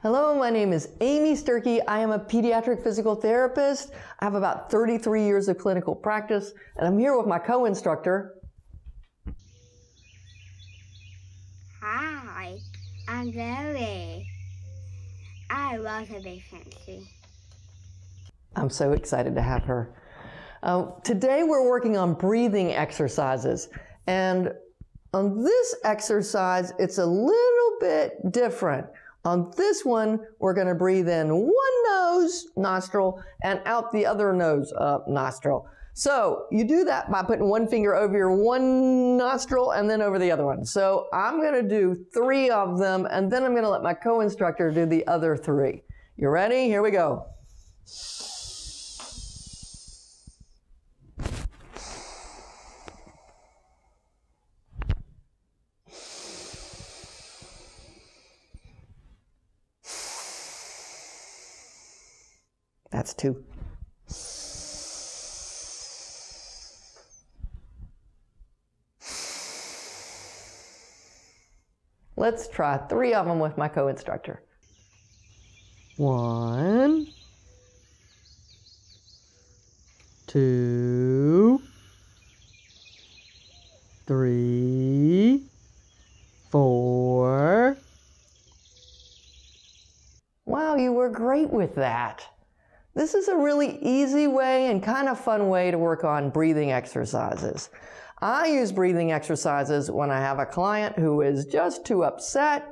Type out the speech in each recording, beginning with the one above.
Hello, my name is Amy Sturkey. I am a pediatric physical therapist. I have about 33 years of clinical practice, and I'm here with my co-instructor. Hi, I'm Zoe. I love to be fancy. I'm so excited to have her. Uh, today we're working on breathing exercises, and on this exercise, it's a little bit different. On this one, we're going to breathe in one nose, nostril, and out the other nose, uh, nostril. So you do that by putting one finger over your one nostril and then over the other one. So I'm going to do three of them, and then I'm going to let my co-instructor do the other three. You ready? Here we go. That's two. Let's try three of them with my co-instructor. One, two, three, four. Wow, you were great with that. This is a really easy way and kind of fun way to work on breathing exercises. I use breathing exercises when I have a client who is just too upset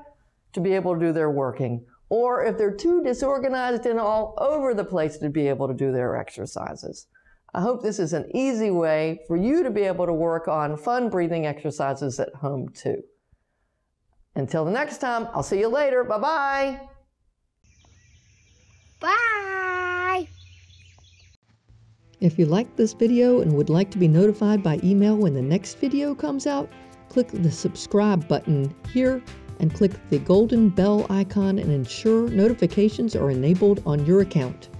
to be able to do their working, or if they're too disorganized and all over the place to be able to do their exercises. I hope this is an easy way for you to be able to work on fun breathing exercises at home too. Until the next time, I'll see you later. Bye-bye. Bye. If you liked this video and would like to be notified by email when the next video comes out, click the subscribe button here and click the golden bell icon and ensure notifications are enabled on your account.